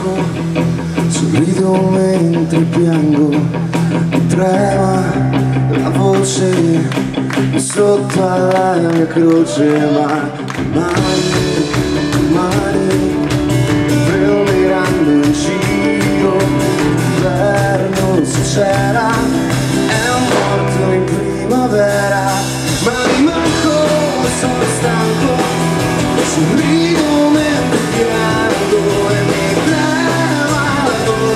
bianco, sorrido mentre piango, mi trema la voce sotto alla mia croce, ma domani, domani, vedo mirando in giro, l'inverno si c'era.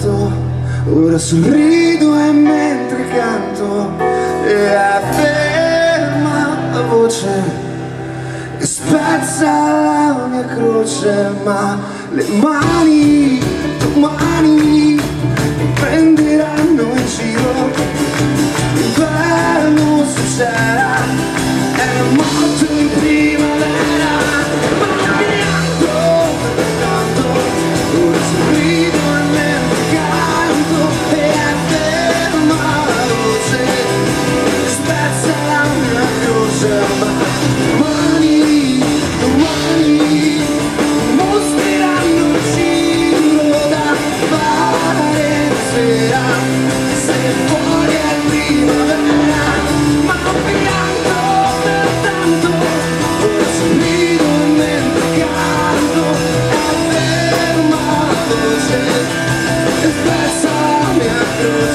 pianto, ora sorrido e mentre canto e afferma la voce e spezza la mia croce, ma le mani, le mani, prende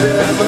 será